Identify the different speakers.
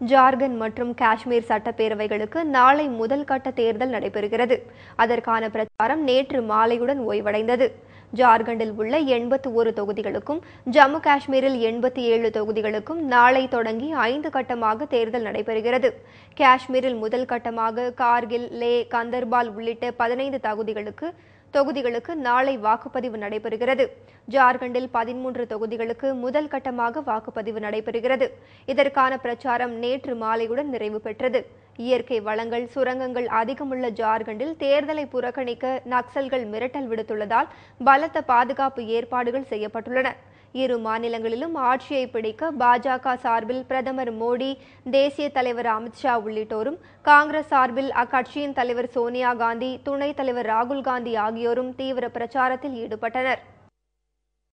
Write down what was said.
Speaker 1: ஜார்க்கண்ட் மற்றும் காஷ்மீர் சட்டப்பேரவைகளுக்கு நாளை முதல் கட்ட தேர்தல் நடைபெறுகிறது. அதற்கான பிரச்சாரம் நேற்று மாலையுடன் ஓய்வடைந்தது. ஜார்க்கண்டில் உள்ள எண்பத்தி ஒரு தொகுதிகளுக்கும் ஜம்மு காஷ்மீரில் எண்பத்தி ஏழு தொகுதிகளுக்கும் நாளை தொடங்கி ஐந்து கட்டமாக தேர்தல் நடைபெறுகிறது. காஷ்மீரில் முதல் கட்டமாக கார்கில் லே கந்தர்பால் உள்ளிட்ட பதினைந்து தொகுதிகளுக்கு தொகுதிகளுக்கு நாளை வாக்குப்பதிவு நடைபெறுகிறது. ஜார்க்கண்டில் பதிமூன்று தொகுதிகளுக்கு முதல் கட்டமாக வாக்குப்பதிவு நடைபெறுகிறது. இதற்கான பிரச்சாரம் நேற்று மாலையுடன் நிறைவு பெற்றது. இயற்கை வளங்கள் சுரங்கங்கள் அதிகமுள்ள ஜார்க்கண்டில் தேர்தலை புறக்கணிக்க நக்சல்கள் மிரட்டல் விடுத்துள்ளதால் பலத்த பாதுகாப்பு ஏற்பாடுகள் செய்யப்பட்டுள்ளன. இரு மாநிலங்களிலும் ஆட்சியை பிடிக்க பாஜக சார்பில் பிரதமர் மோடி தேசிய தலைவர் அமித்ஷா உள்ளிட்டோரும் காங்கிரஸ் சார்பில் அக்கட்சியின் தலைவர் சோனியா காந்தி துணைத் தலைவர் ராகுல் காந்தி ஆகியோரும் தீவிர பிரச்சாரத்தில் ஈடுபட்டனர்.